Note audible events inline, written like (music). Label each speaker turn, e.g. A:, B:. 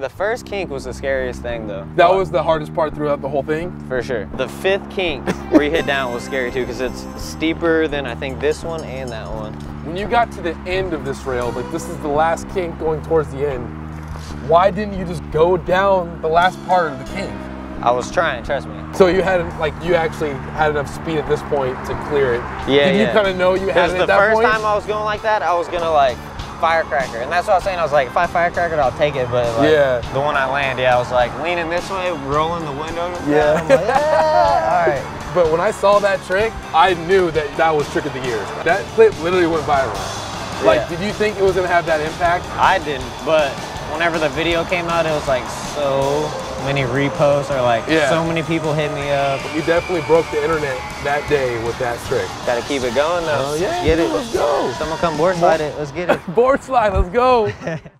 A: The first kink was the scariest thing though.
B: That was the hardest part throughout the whole thing?
A: For sure. The fifth kink where you hit down was scary too because it's steeper than I think this one and that one.
B: When you got to the end of this rail, like this is the last kink going towards the end, why didn't you just go down the last part of the kink?
A: I was trying, trust me.
B: So you had like you actually had enough speed at this point to clear it.
A: Yeah,
B: Did you kind of know you had it
A: the
B: at that
A: first time I was going like that, I was gonna like firecracker, and that's what I was saying. I was like, if I firecracker, I'll take it. But like,
B: Yeah.
A: the one I land, yeah, I was like leaning this way, rolling the window.
B: Yeah.
A: I'm like, yeah, all right.
B: But when I saw that trick, I knew that that was trick of the year. That clip literally went viral. Like,
A: Yeah.
B: did you think it was gonna have that impact?
A: I didn't, but whenever the video came out, it was like so many reposts or like
B: Yeah.
A: so many people hit me up.
B: You definitely broke the internet that day with that trick.
A: Gotta keep it going though.
B: Oh, yeah,
A: Get it.
B: let's go.
A: Someone come board slide it. Let's get it. (laughs)
B: Board slide, let's go. (laughs)